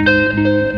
Música